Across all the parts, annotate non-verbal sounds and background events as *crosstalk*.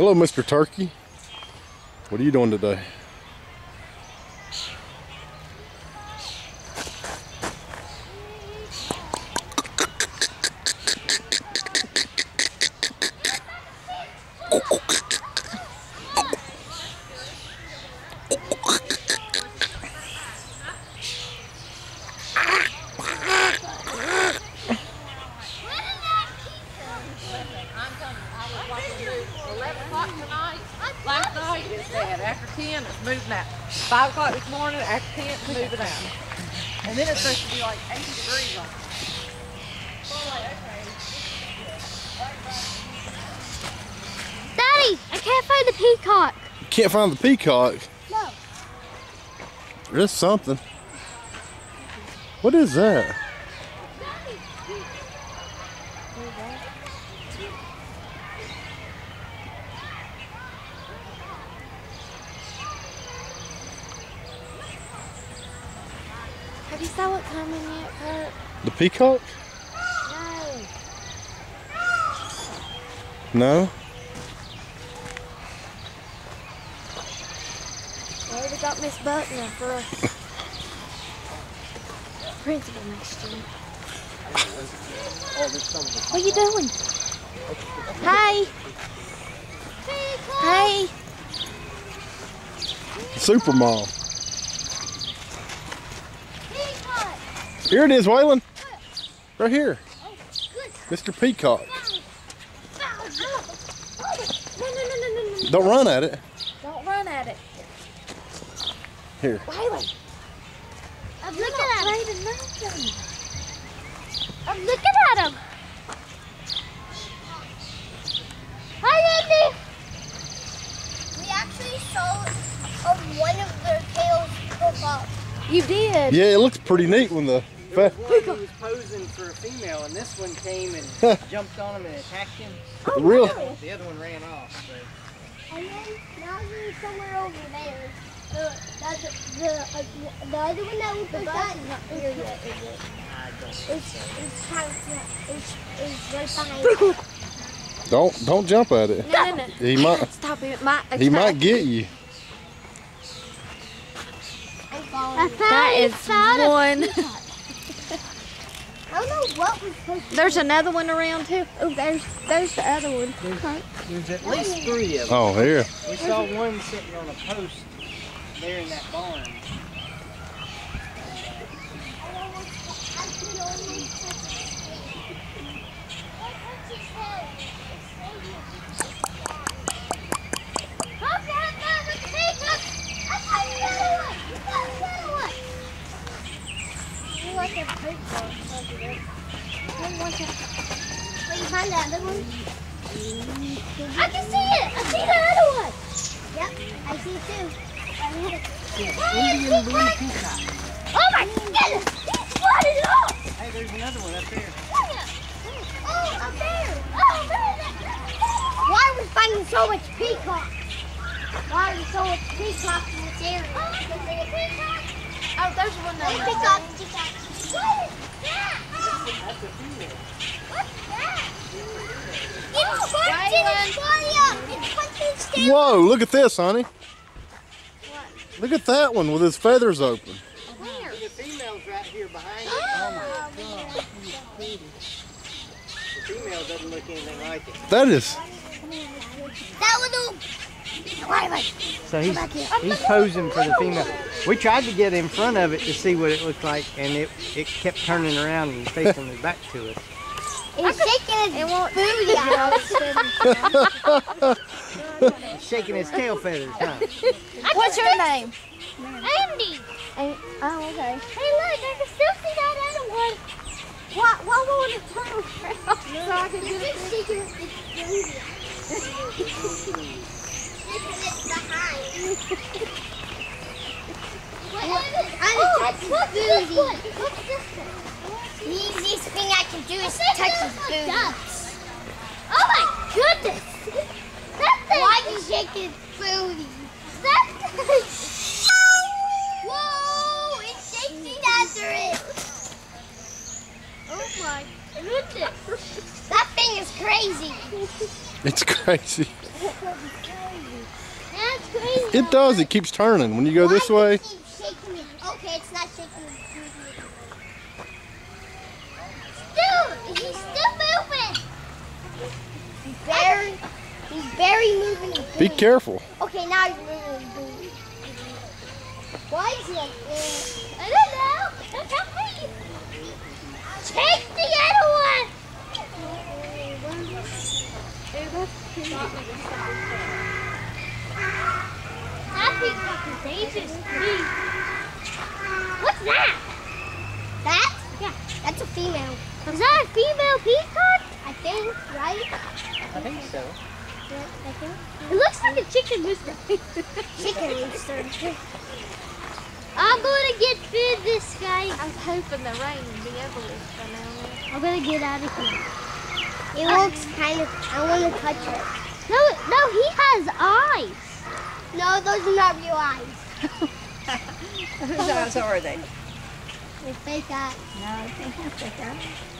Hello, Mr. Turkey. What are you doing today? I'm telling you, I was watching news 11 o'clock tonight. Last night it's bad. After 10, it's moving out. 5 o'clock this morning, after 10, move it out. And then it's supposed to be like 80 degrees on. So I'm like, okay. Daddy, I can't find the peacock. Can't find the peacock. No. There's something. What is that? You saw what's coming yet, Kurt? The peacock? No. No. Well, we got Miss Buckner for a principal next year. What are you doing? Hey. Hey. Super Here it is, Waylon. Right here. Mr. Peacock. No, no, no, no, no, no. Don't run at it. Don't run at it. Here. Waylon. I'm looking at him. I'm looking at him. Hi, Andy. We actually saw um, one of their tails pop up. You did. Yeah, it looks pretty neat when the fa- One who was posing for a female, and this one came and jumped on him and attacked him. *laughs* real. The other one, the other one ran off. So. And then now he's somewhere over there. The, that's the, uh, the other one that we The pushed bus is not here yet, is it? I don't is, think kind of, is, is right behind. *laughs* Don't don't jump at it. No, no, no. He might *laughs* Stop it. Might he attack. might get you. I'm you. That is one. I don't know what we're supposed to There's another one around too. Oh, there's there's the other one. There's at least three of them. Oh, here. We saw one sitting on a post there in that barn. Find the other one. I can see it. I see the other one. Yep, I see it too. I had it. Indian blue peacock. Oh my goodness! He's flooded up! Hey, there's another one up there. Oh, up there! Oh, there! Why are we finding so much peacock? Why are there so much peacock in this area? Oh, I can see a peacock! Oh, there's one Hey, there. peacock, peacock. Whoa, look at this, honey. Look at that one with his feathers open. Where? The female's right here behind you. Oh my god. The female doesn't look anything like it. That is That little... Wait, So he's, he's posing for the female. We tried to get in front of it to see what it looked like, and it, it kept turning around and facing it back to us. It's shaking its booty out. It's *laughs* shaking its tail feathers, huh? What's your name? Andy! And, oh, okay. Hey, look, I can still see that other one. Why, why won't it turn around? So I can get it shaking its booty. shaking it behind. *laughs* what is it? I'm touching what's this booty. one? What's this one? The easiest thing I can do is touch his booty. Oh my goodness! That thing. Why is he shaking its booty? That thing. Whoa! It's shaking after it. Oh my goodness! That thing is crazy. it's *laughs* crazy. crazy. It does. It keeps turning. When you go this way, very, he's very moving. and be careful. Okay, now he's moving. doing- Why is he like this? I don't know. Tell *laughs* me. Take the other one. That peacock is dangerous. What's that? That? Yeah, that's a female. Is that a female peacock? I think, right? I think so. Yeah, I think. It looks like a chicken rooster. *laughs* chicken rooster. I'm gonna get fed this guy. I'm hoping the rain will be over with by now. I'm gonna get out of here. It looks kind of. I want to touch it. No, no, he has eyes. No, those are not real eyes. *laughs* *laughs* Whose eyes are they? They're fake eyes. No, they can't have fake eyes.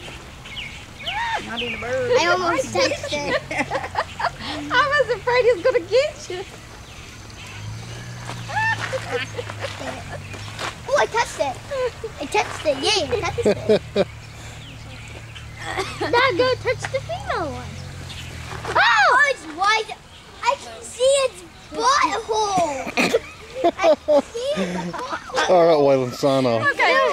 Not in a bird. I almost touched it. *laughs* I was afraid he was going to get you. Oh, I touched it. I touched it. Yeah, I touched it. *laughs* now go touch the female one. Oh, it's white. I can see its butthole. *laughs* I can see its butthole. All right, Waylon, sign off. Okay,